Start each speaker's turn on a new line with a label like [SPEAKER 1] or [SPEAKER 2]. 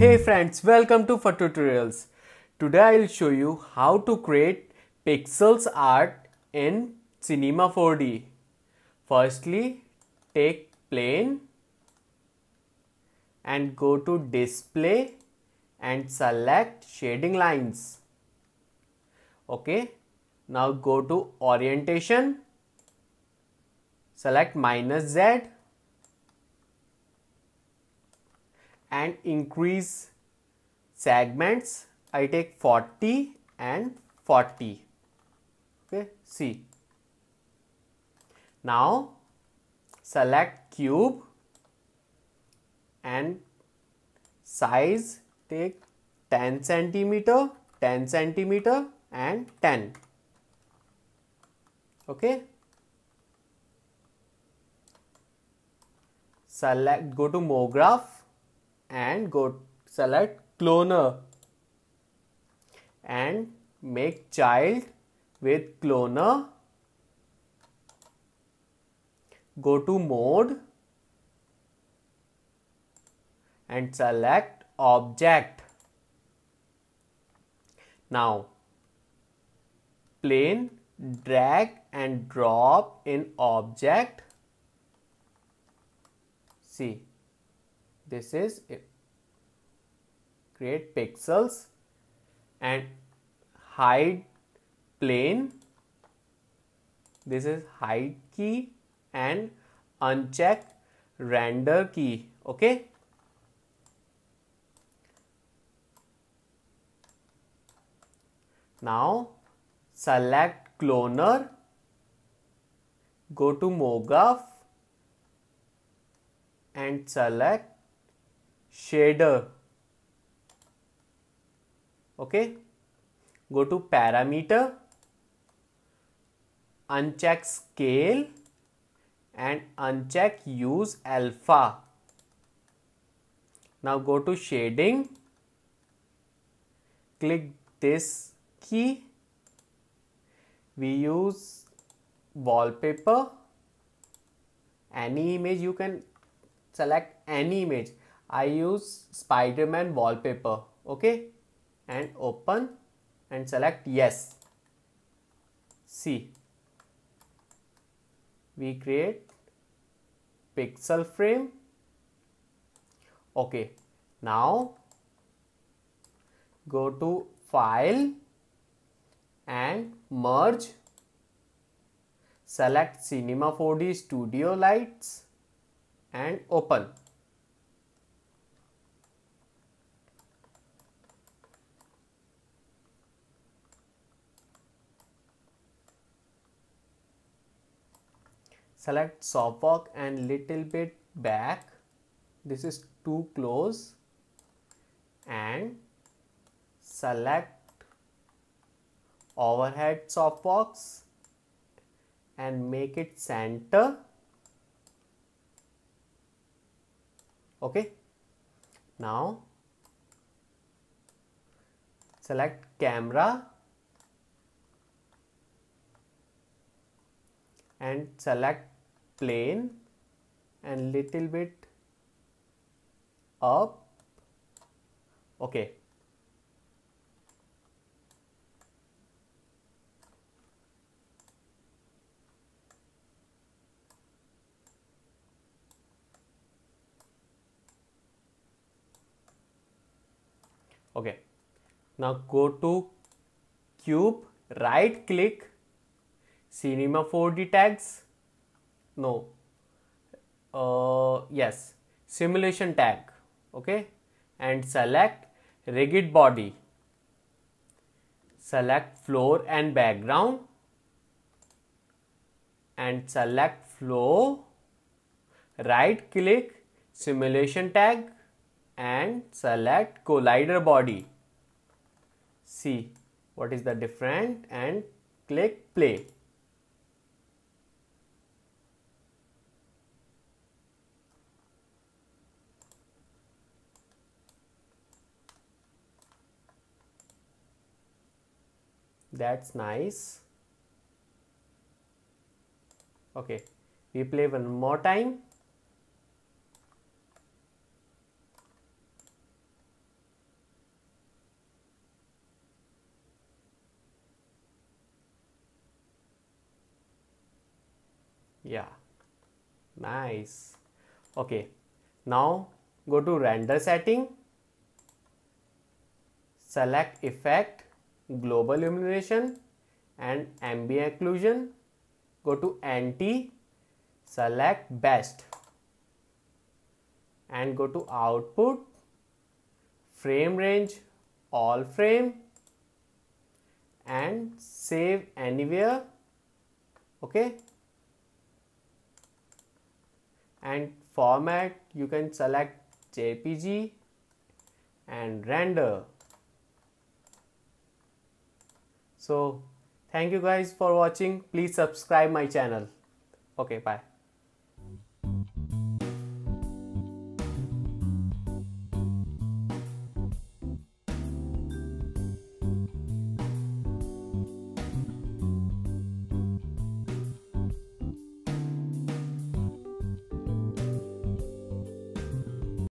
[SPEAKER 1] Hey friends, welcome to Fattu Tutorials. Today I'll show you how to create pixels art in Cinema 4D. Firstly, take plane and go to display and select shading lines. Okay, now go to orientation, select minus Z and increase segments I take 40 and 40 okay see now select cube and size take 10 centimeter 10 centimeter and 10 okay? Select go to MoGraph and go select cloner. And make child with cloner. Go to mode. And select object. Now plane drag and drop in object. See this is it. create pixels and hide plane this is hide key and uncheck render key okay now select cloner go to MoGraph and select shader. Okay? Go to parameter uncheck scale and uncheck use alpha. Now go to shading. Click this key. We use wallpaper. Any image you can select any image I use Spider-Man wallpaper okay? And open and select yes. See we create pixel frame. Okay now go to file and merge. Select cinema 4d studio lights and open select softbox and little bit back. This is too close. And select overhead softbox and make it center. Okay. Now select camera and select plane and little bit up. Okay. Okay. Now go to cube right click cinema 4d tags no. Uh, yes. Simulation tag. Okay? And select rigid body. Select floor and background. And select flow. Right click simulation tag and select collider body. See what is the different? And click play that's nice. Okay. We play one more time. Yeah. Nice. Okay. Now go to render setting. Select effect global illumination and ambient occlusion. Go to anti select best. And go to output frame range all frame. And save anywhere okay? And format you can select jpg and render so thank you guys for watching. Please subscribe my channel. Okay bye